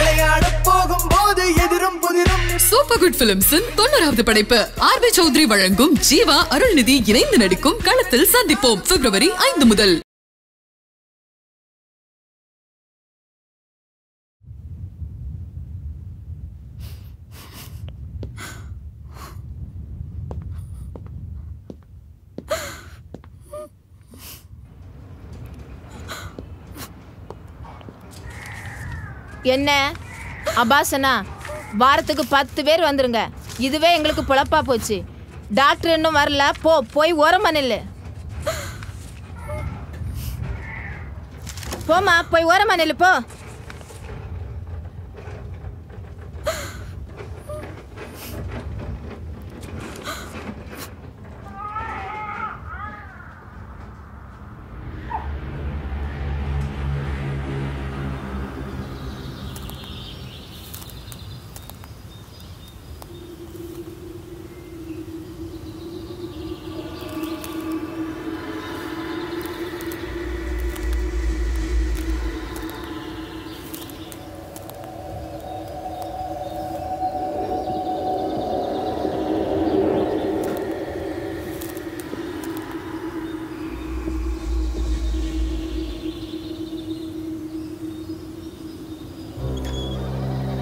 விளையாட போகும்போது எதிரும் புதிரும். சூப்பர் குட் பிலிம்ஸின் தொண்ணூறாவது படைப்பு. ஆர் பி சௌத்ரி வழங்கும் ஜீவா அருள்நிதி இணைந்து நடிக்கும் களத்தில் சந்திப்போம். பிப்ரவரி ஐந்து முதல். என்ன? அபாசனா? வாரத்துக்கு பத்து பேர் வந்துருங்க. இதுவே எங்களுக்கு பொழப்பா போச்சு. டாக்டர் இன்னும் வரல. போ போய் ஓரமா நில்லு. போமா போய் ஓரமா நில்லு போ.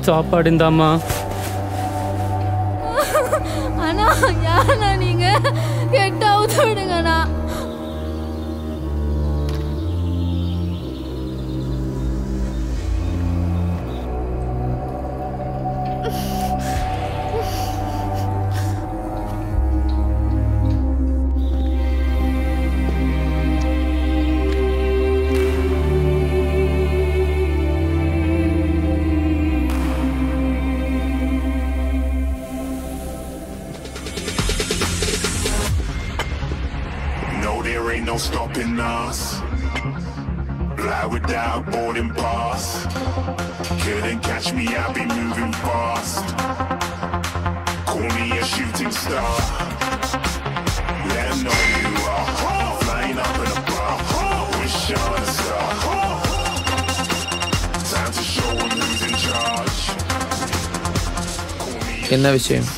சாப்பாடுந்தாம்மா. அண்ணா யாரண்ணா நீங்க? எட்டாவது விடுங்கண்ணா என்ன விஷயம்?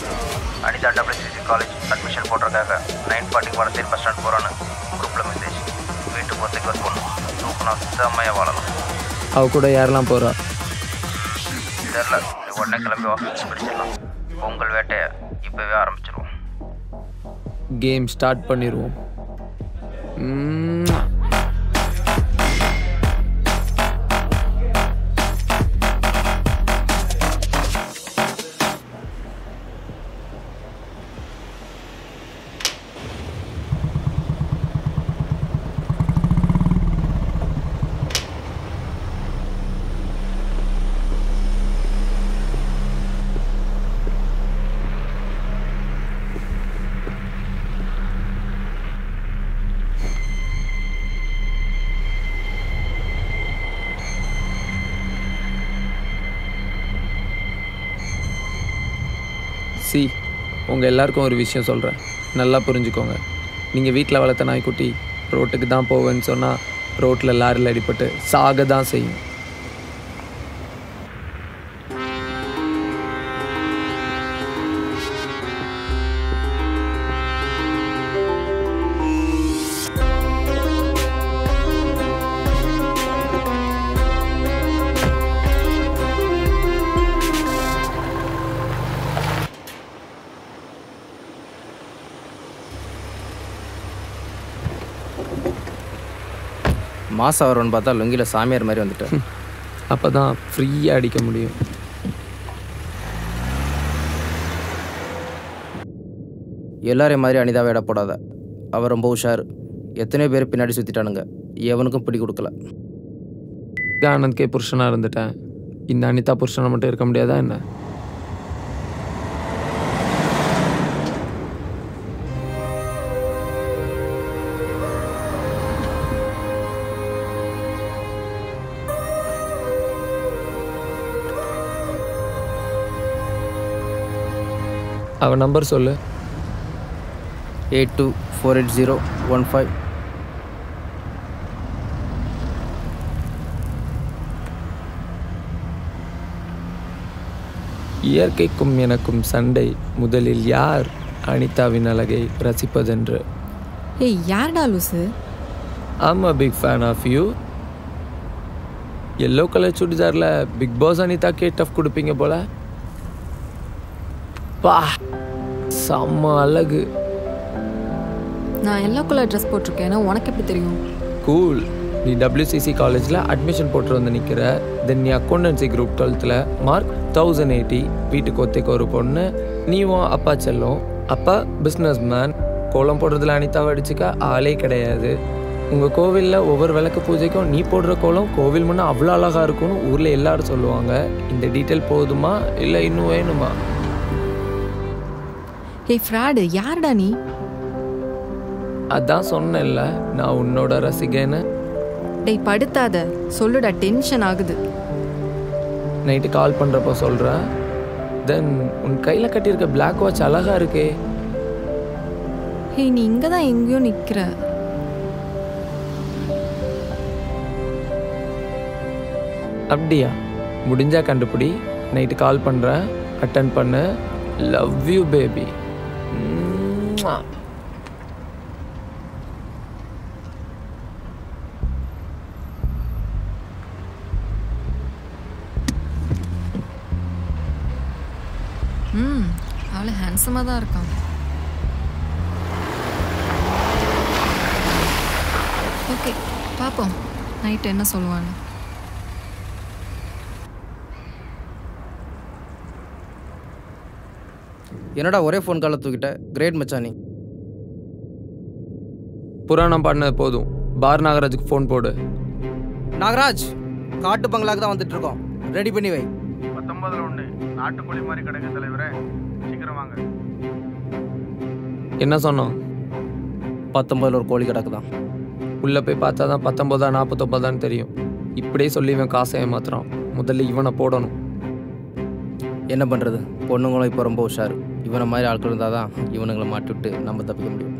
அனிதா டபிள்யூசிசி காலேஜ் அட்மிஷன் போட்டிருக்காங்க. Nine forty Vadasery bus stand போகிறான்னு குரூப்பில் மெசேஜ் வீட்டுக்கு ஒத்தைக்கு ஒரு பொண்ணு. தூக்குனா செம்மையாக வாழணும் அவ கூட யாரெல்லாம் போறா? தெரில உடனே கிளம்பி ஆஃபீஸ் பிடிச்சிடலாம் பொங்கல் வேட்டையை இப்போவே ஆரம்பிச்சிருவோம். கேம் ஸ்டார்ட் பண்ணிடுவோம் சி உங்கள் எல்லாருக்கும் ஒரு விஷயம் சொல்கிறேன் நல்லா புரிஞ்சுக்கோங்க. நீங்கள் வீட்டில் வளர்த்த நாய்க்குட்டி ரோட்டுக்கு தான் போவேன்னு சொன்னால் ரோட்டில் லாரியில் அடிப்பட்டு சாக தான் செய்யும். மாதம் வரும்னு பார்த்தா லுங்கியில் சாமியார் மாதிரி வந்துட்டேன் அப்போ தான் ஃப்ரீயாக அடிக்க முடியும். எல்லாரையும் மாதிரி அனிதாவை இட போடாத. அவள் ரொம்ப உஷார். எத்தனையோ பேர் பின்னாடி சுற்றிட்டானுங்க எவனுக்கும் பிடி கொடுக்கல. ஆனந்த்கே புருஷனாக இருந்துட்டேன். இந்த அனிதா புருஷனை மட்டும் இருக்க முடியாதா என்ன? அவன் நம்பர் சொல்லு. Eight two four eight zero one five. இயற்கைக்கும் எனக்கும் சண்டை. முதலில் யார் அனிதாவின் அழகை ரசிப்பதென்று? ஏய் யார்டா லூசு? I'm a big fan of you yellow colour சுடிதாரில் big Boss அனிதாக்கே டஃப் கொடுப்பீங்க போல. பா செம்ம அழகு. நான் எல்லோ கலர் ட்ரெஸ் போட்டிருக்கேன்னா உனக்கு எப்படி தெரியும்? கூல் நீ டபிள்யூசிசி காலேஜில் அட்மிஷன் போட்டு வந்து நிற்கிற தென் நீ அக்கௌண்டன்சி குரூப் டுவெல்த்தில் மார்க் தௌசண்ட் எயிட்டி வீட்டுக்கு ஒத்தைக்கு ஒரு பொண்ணு. நீவும் அப்பா செல்லம். அப்பா பிஸ்னஸ் மேன் கோலம் போடுறதுல அனிதாவை அடிச்சுக்க ஆளே கிடையாது. உங்கள் கோவிலில் ஒவ்வொரு விளக்கு பூஜைக்கும் நீ போடுற கோலம் கோவில் முன்னே அவ்வளோ அழகாக இருக்கும்னு ஊரில் எல்லாரும் சொல்லுவாங்க. இந்த டீட்டெயில் போதுமா இல்லை இன்னும் வேணுமா? ஏய் ஃப்ராடு யார்டா நீ? அதான் சொன்னேன்ல நான் உன்னோட ரசிகன்னு. டேய் படுத்தாத. சொல்லுடா டென்ஷன் ஆகுது. நைட்டு கால் பண்ணுறப்போ சொல்கிறேன் தென் உன் கையில் கட்டியிருக்க பிளாக் வாட்ச் அழகா இருக்கே. ஏய் நீ இங்கே தான் எங்கேயோ நிற்கிற அப்படியா? முடிஞ்சா கண்டுபிடி. நைட்டு கால் பண்ணுறேன் அட்டன் பண்ணு. லவ் யூ பேபி ம் அவ்வளோ ஹேண்ட்ஸமாக தான் இருக்கான். ஓகே பார்ப்போம் நைட் என்ன சொல்லுவான்னு. என்னடா ஒரே ஃபோன் காலில் தூக்கிட்ட? கிரேட் மச்சானி. புராணம் பாடினது போதும். பார் நாகராஜுக்கு ஃபோன் போடு. நாகராஜ் காட்டு பங்களாக்கு தான் வந்துட்டு இருக்கோம் ரெடி பண்ணி வை. பத்தொன்பதுல ஒன்று நாட்டுக்கோழி மாதிரி கிடக்கு தலைவரே. சீக்கிரம் வாங்க. என்ன சொன்னோம்? பத்தொம்பதில் ஒரு கோழி கிடக்கு தான். உள்ளே போய் பார்த்தா தான் பத்தொம்போதா நாற்பத்தொம்பதான்னு தெரியும். இப்படியே சொல்லி இவன் காசை ஏமாத்துறான். முதல்ல இவனை போடணும். என்ன பண்ணுறது பொண்ணுங்களும் இப்போ ரொம்ப உஷார். இவனை மாதிரி ஆட்கள் இருந்தால் தான் இவனுங்களை மாட்டி விட்டு நம்ம தப்பிக்க முடியும்.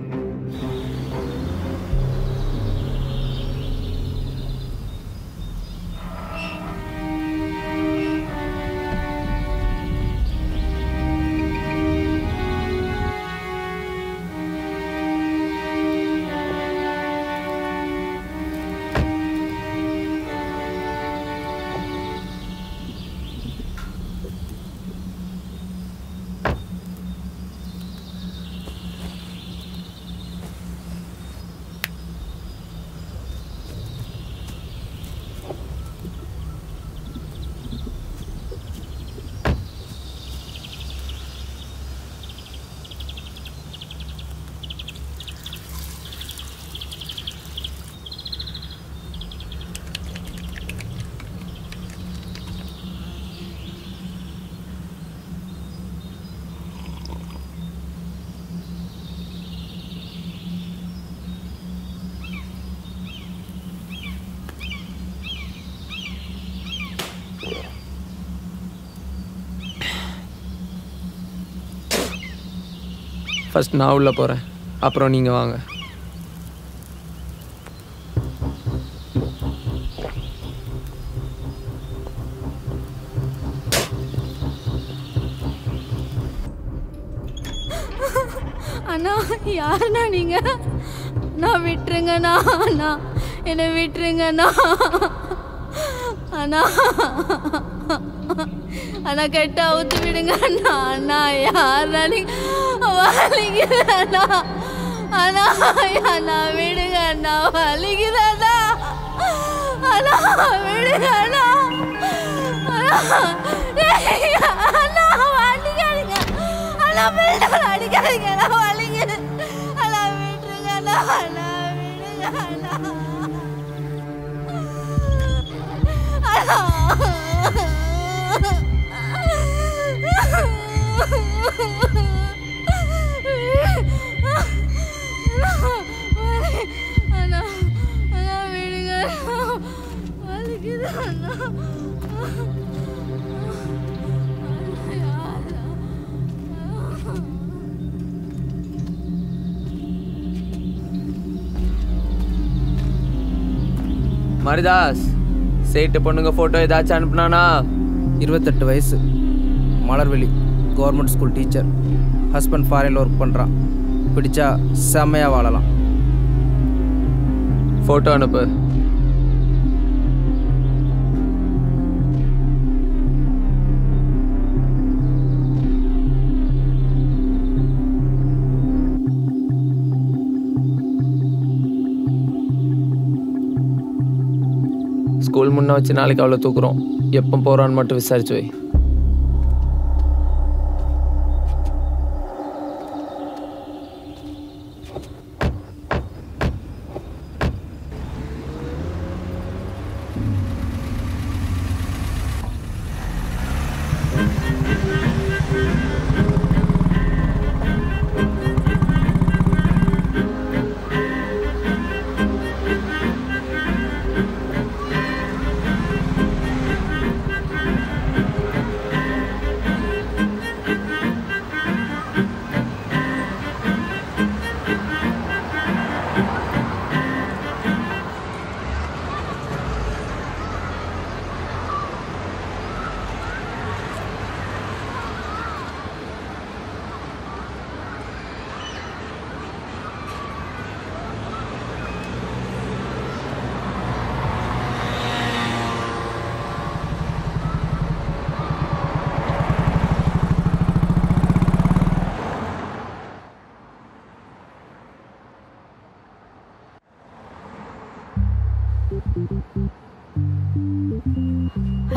ஃபஸ்ட் நான் உள்ளே போகிறேன். அப்புறம் நீங்கள் வாங்க. அண்ணா யாருண்ணா நீங்க? நான் விட்டுருங்கண்ணா அண்ணா. என்னை விட்டுருங்கண்ணா. அண்ணா. அண்ணா கெட்ட அவுத்து விடுங்க அண்ணா. அண்ணா யாருண்ணா நீங்க? வலிக்குதுண்ணா. அண்ணா அண்ணா விடுங்க அண்ணா வலிக்குதாண்ணா. அண்ணா விடுங்க அண்ணா அண்ணா அடிக்காதீங்க அண்ணா பில்டர் அடிக்காதீங்க. அண்ணா வலிக்குது. அண்ணா விட்டுருங்க அண்ணா அண்ணா விடுங்க அண்ணா அண்ணா. மரிதாஸ் சேட்டு பொண்ணுங்க ஃபோட்டோ ஏதாச்சும் அனுப்புனானா? இருபத்தெட்டு வயசு. Malarveli government school teacher husband ஃபாரினில் ஒர்க் பண்ணுறான் பிடிச்சா செம்மையாக வாழலாம். ஃபோட்டோ அனுப்பு. ஸ்கூல் முன்னே வச்சு நாளைக்கு அவ்வளோ தூக்குறோம். எப்போ போகிறான்னு மட்டும் விசாரிச்சு வை.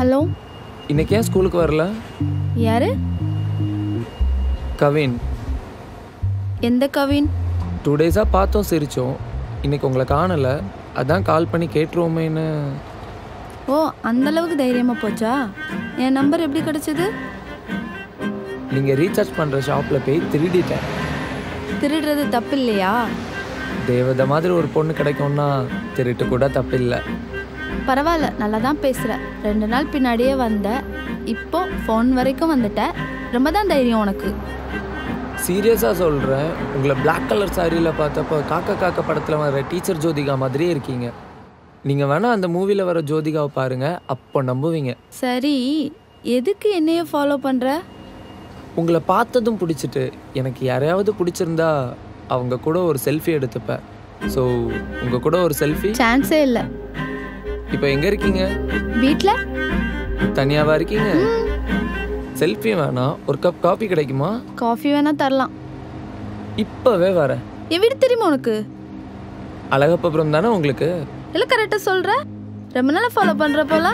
ஹலோ? இன்னைக்கு ஏன் ஸ்கூலுக்கு வரல? யாரு? கவின். எந்த கவின்? டூ டேஸாக பார்த்தோம் சிரிச்சோம். இன்னைக்கு உங்களை காணலை. அதான் கால் பண்ணி கேட்டுருவோமேன்னு. ஓ அந்த அளவுக்கு தைரியமா போச்சா? என் நம்பர் எப்படி கிடைச்சது? நீங்கள் ரீசார்ஜ் பண்ணுற ஷாப்பில் போய் திருடிட்டேன். திருடுறது தப்பு இல்லையா தேவதை மாதிரி ஒரு பொண்ணு கிடைக்கும்னா திருட்டு கூட தப்பில்லை. பரவாயில்ல நல்லா தான் பேசுற. ரெண்டு நாள் பின்னாடியே வந்த இப்போ ஃபோன் வரைக்கும் வந்துட்ட. ரொம்ப தான் தைரியம் உனக்கு. சீரியஸாக சொல்கிறேன் உங்களை Black கலர் சாரியில் பார்த்தப்போ காக்கா காக்கா படத்தில் வர டீச்சர் ஜோதிகா மாதிரியே இருக்கீங்க. நீங்கள் வேணால் அந்த மூவியில் வர ஜோதிகாவை பாருங்கள் அப்போ நம்புவீங்க. சரி எதுக்கு என்னைய ஃபாலோ பண்ற? உங்களை பார்த்ததும் பிடிச்சிட்டு எனக்கு யாரையாவது பிடிச்சிருந்தா அவங்க கூட ஒரு செல்ஃபி எடுத்துப்பேன். ஸோ உங்கள் கூட ஒரு செல்ஃபி சான்ஸே இல்லை. இப்போ எங்கே இருக்கீங்க? வீட்டில் தனியாவா இருக்கீங்க? செல்ஃபி வேணாம் ஒரு கப் காஃபி கிடைக்குமா? காஃபி வேணா தரலாம். இப்போவே வரேன் என் வீடு தெரியுமா உனக்கு? அழகப்பபுரம் தானே உங்களுக்கு? இல்லை கரெக்டாக சொல்ற. ரொம்ப நாள் ஃபாலோ பண்ற போல.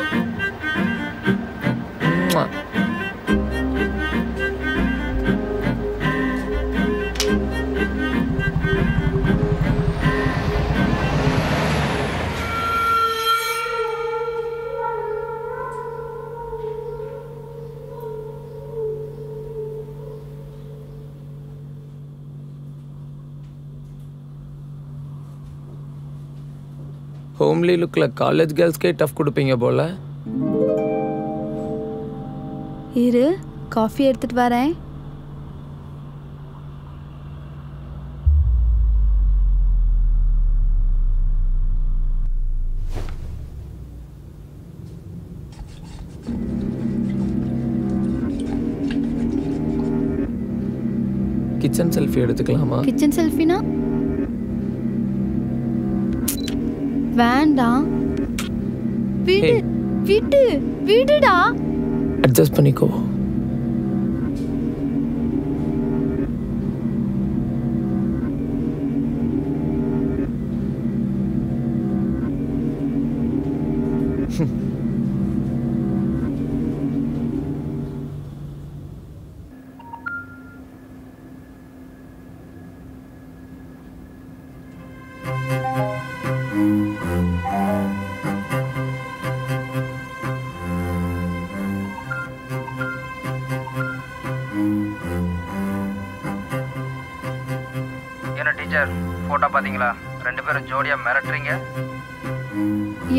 ஹோம்லி லுக்கில் காலேஜ் கேர்ள்ஸ்க்கே டஃப் கொடுப்பீங்க போல. இரு காஃபி எடுத்துட்டு வரேன். கிச்சன் செல்ஃபி எடுத்துக்கலாமா? கிச்சன் செல்ஃபினா வேண்டாம். விடு. விடு விடுடா. அட்ஜஸ்ட் பண்ணிக்கோ. ரெண்டு பேரும் ஜோடியாக மிரட்டுறீங்க?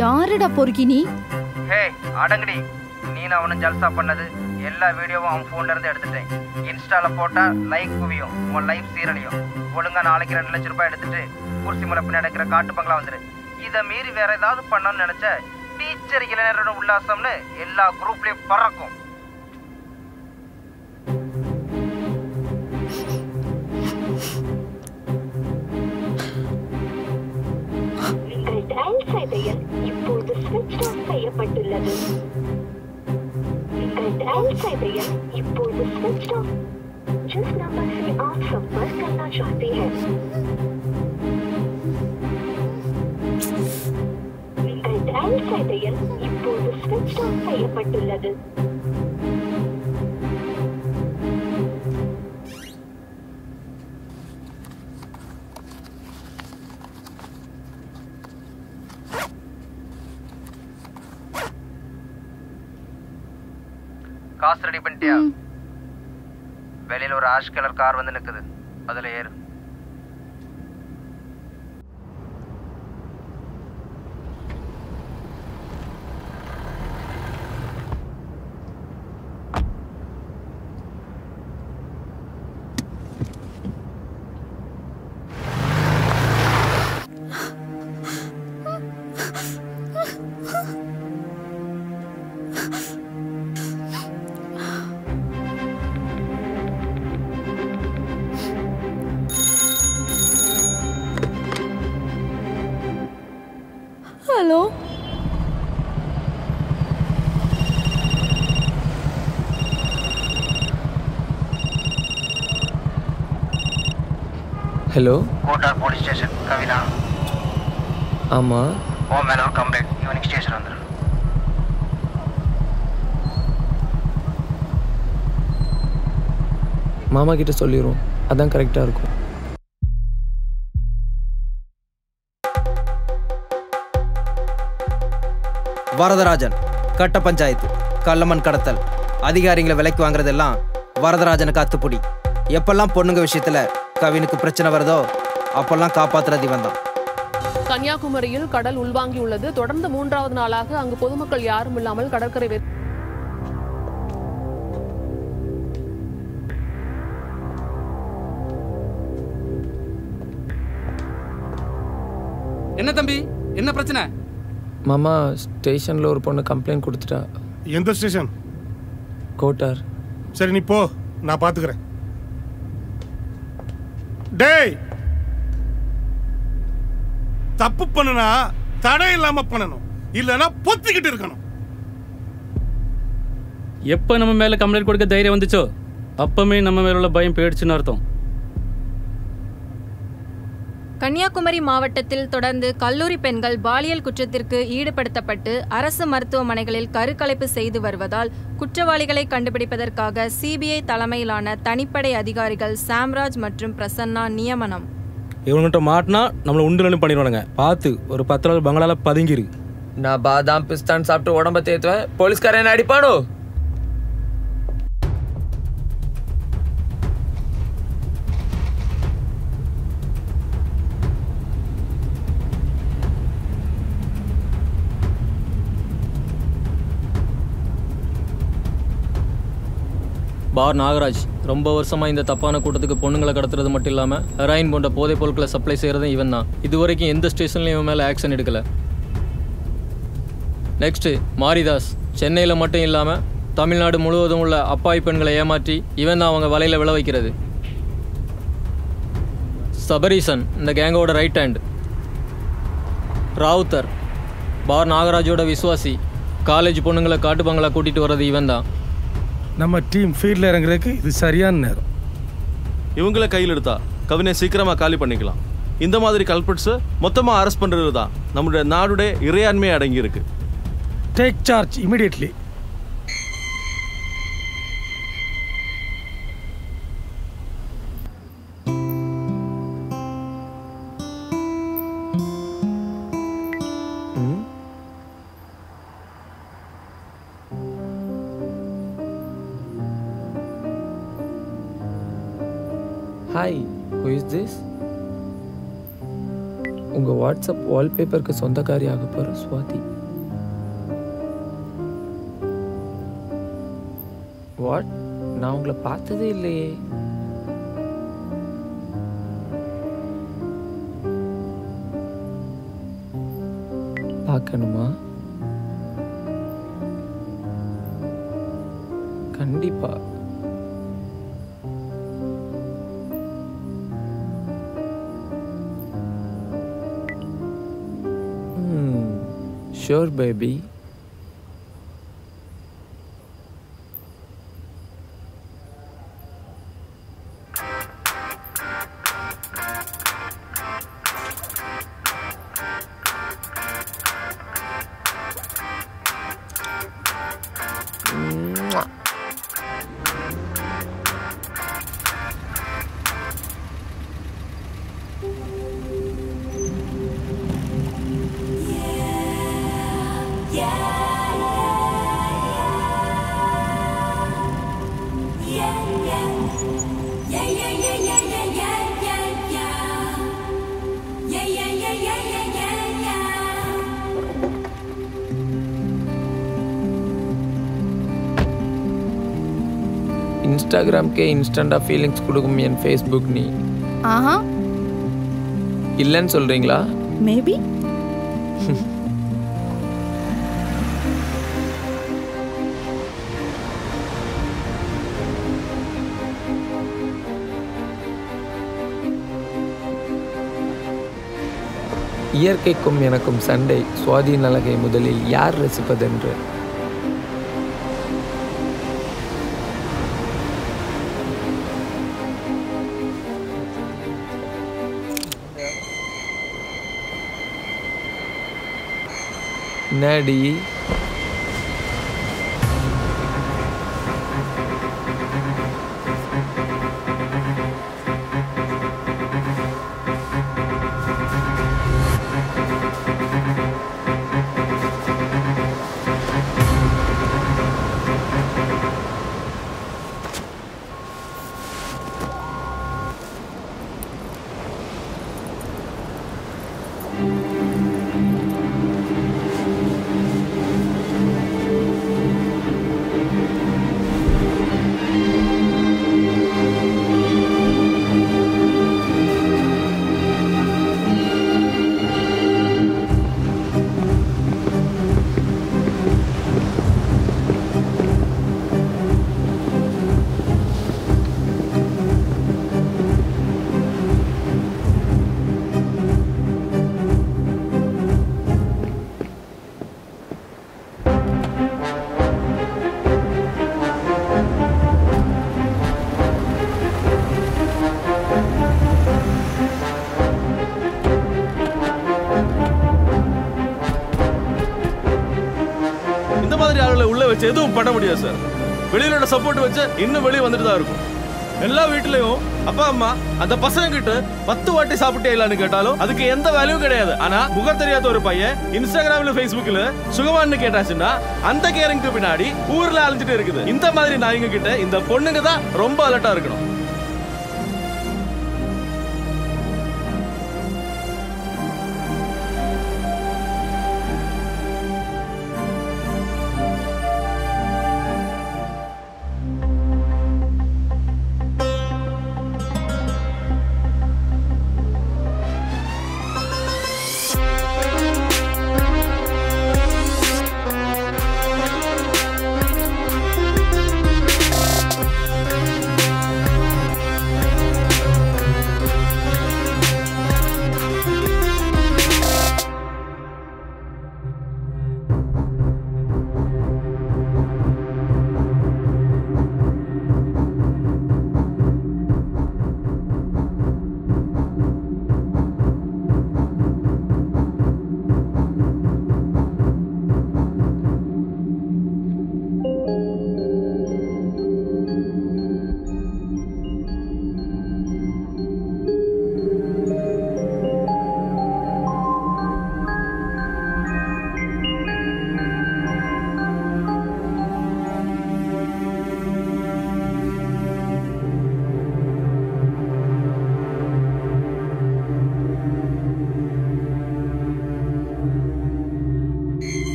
யாருடா பொறுக்கி நீ ஹே அடங்கடி. நீ அவனும் ஜல்சா பண்ணது. எல்லா வீடியோவும் அவன் ஃபோன்ல இருந்து எடுத்துட்டேன். இன்ஸ்டால போட்டா லைக் குவியும். உன் லைஃப் சீரழியும். ஒழுங்கா நாளைக்கு ரெண்டு லட்சம் ரூபாய் எடுத்துட்டு குர்சி மலை பின்னாடி இருக்கிற காட்டு பங்களா வந்துரு. இதை மீறி வேற ஏதாவது பண்ணணும்னு நினைச்ச டீச்சர் இளைஞரோட உல்லாசம்னு எல்லா குரூப்லயும் பறக்கும். நீங்கள் டயல் செய்த எண் இப்போது switched off. जिस नंबर से आप संपर्क करना चाहते हैं நீங்கள் டயல் செய்த எண் இப்போது switched off செய்யப்பட்டுள்ளது காசு ரெடி பண்ணிட்டியா வெளியில ஒரு ஆஷ் கலர் கார் வந்து நிக்குது அதுல ஏறு hello Kottar police station Kavitha ஆமாம் ஓ ஒரு கம்ப்ளைண்ட் ஈவினிங் ஸ்டேஷன் வந்துரு. மாமா கிட்ட சொல்லிடுவோம் அதான் கரெக்டாக இருக்கும். வரதராஜன் கட்ட பஞ்சாயத்து கள்ளமண் கடத்தல். அதிகாரிங்களை விலைக்கு வாங்குறதெல்லாம் வரதராஜனுக்கு அத்துப்பொடி. எப்பெல்லாம் பொண்ணுங்க விஷயத்துல கவினுக்கு பிரச்சனை வருதோ அப்பெல்லாம் காப்பாத்துறது இவன் தான் கன்னியாகுமரியில் கடல் உள்வாங்கியுள்ளது. தொடர்ந்து மூன்றாவது நாளாக அங்கு பொதுமக்கள் யாரும் இல்லாமல் கடற்கரை வெ- என்ன தம்பி? என்ன பிரச்சனை? மாமா ஸ்டேஷனில் ஒரு பொண்ணு கம்ப்ளைண்ட் கொடுத்துட்டா. எந்த ஸ்டேஷன்? கோட்டார். சரி நீ போ. நான் பாத்துக்கிறேன். டேய் தப்பு பண்ணுனா தடை இல்லாம பண்ணணும். இல்லனா பொத்திக்கிட்டு இருக்கணும். எப்போ நம்ம மேல கம்ப்ளைண்ட் கொடுக்க தைரியம் வந்துச்சோ? அப்பமே நம்ம மேல உள்ள பயம் போயிடுச்சுன்னு அர்த்தம். கன்னியாகுமரி மாவட்டத்தில் தொடர்ந்து கல்லூரி பெண்கள் பாலியல் குற்றத்திற்கு ஈடுபடுத்தப்பட்டு அரசு மருத்துவமனைகளில் கருக்கலைப்பு செய்து வருவதால் குற்றவாளிகளை கண்டுபிடிப்பதற்காக சிபிஐ தலைமையிலான தனிப்படை அதிகாரிகள் சாம்ராஜ் மற்றும் பிரசன்னா நியமனம். இவங்ககிட்ட மாட்டினா நம்மளை உண்டுலன்னு பண்ணிடுவானுங்க. பார்த்து ஒரு பத்து நாள் பங்களால பதுங்கிரு. நான் பாதாம் பிஸ்தான் சாப்பிட்டு உடம்ப தேத்துவேன். போலீஸ்காரன் அடிப்பானோ? பார் நாகராஜ் ரொம்ப வருஷமா இந்த தப்பான கூட்டத்துக்கு பொண்ணுங்களை கடத்துறது மட்டும் இல்லாமல் ஹெராயின் போன்ற போதைப் பொருட்களை சப்ளை செய்கிறதும் இவன் தான். இது வரைக்கும் எந்த ஸ்டேஷன்லையும் இவன் மேலே ஆக்ஷன் எடுக்கல. நெக்ஸ்ட் மாரிதாஸ் சென்னையில் மட்டும் இல்லாம தமிழ்நாடு முழுவதும் உள்ள அப்பாய் பெண்களை ஏமாற்றி இவன் தான் அவங்க வலையில் விளை வைக்கிறது. சபரீசன் இந்த கேங்கோட ரைட் ஹேண்ட் ராவுத்தர் பார் நாகராஜோட விசுவாசி காலேஜ் பொண்ணுங்களை காட்டுப்பாங்களா கூட்டிகிட்டு வர்றது இவன் தான். நம்ம டீம் ஃபீல்டில் இறங்குறதுக்கு இது சரியான நேரம். இவங்கள கையில் எடுத்தா கவினை சீக்கிரமா காலி பண்ணிக்கலாம். இந்த மாதிரி கல்பிட்ஸை மொத்தமா அரெஸ்ட் பண்றது தான் நம்மளுடைய நாடுடைய இறையாண்மை அடங்கி இருக்கு டேக் சார்ஜ் இமிடியட்லி வால்பேப்பருக்கு சொந்தக்காரியாக போகிற சுவாதி. வாட் நான் உங்களை பார்த்ததே இல்லையே. பார்க்கணுமா? கண்டிப்பா. ஷோர் பேபி இன்ஸ்டாகிராம்க்கே இன்ஸ்டண்ட்டாக ஃபீலிங்ஸ் கொடுக்கும் என் ஃபேஸ்புக் நீ. ஆஹா. இல்லைன்னு சொல்கிறீங்களா மேபி இயற்கைக்கும் எனக்கும் சண்டை சுவாதி நலகை முதலில் யார் ரசிப்பதென்று? நடி இந்த மாதிரி ஆளுகளை உள்ள வச்சு எதுவும் பண்ண முடியாது சார் வெளியிலோட சப்போர்ட் வச்சு இன்னும் வெளியே வந்துட்டு தான் இருக்கும். எல்லா வீட்லயும் அப்பா அம்மா அந்த பசங்க கிட்ட பத்து வாட்டி சாப்பிட்டேலான்னு கேட்டாலும் அதுக்கு எந்த வேல்யூ கிடையாது. ஆனா முகம் தெரியாத ஒரு பையன் இன்ஸ்டாகிராம்ல பேஸ்புக்ல சுகமான்னு கேட்டாச்சுன்னா அந்த கேரிங்க்கு பின்னாடி ஊர்ல அழிஞ்சிட்டு இருக்குது. இந்த மாதிரி நாயங்க கிட்ட இந்த பொண்ணுங்க தான் ரொம்ப அலர்ட்டா இருக்கணும்.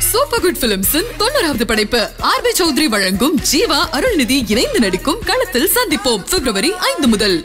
சூப்பர் குட் பிலிம்ஸின் தொண்ணூறாவது படைப்பு. ஆர் பி சௌத்ரி வழங்கும் ஜீவா அருள்நிதி இணைந்து நடிக்கும் களத்தில் சந்திப்போம் பிப்ரவரி ஐந்து முதல்.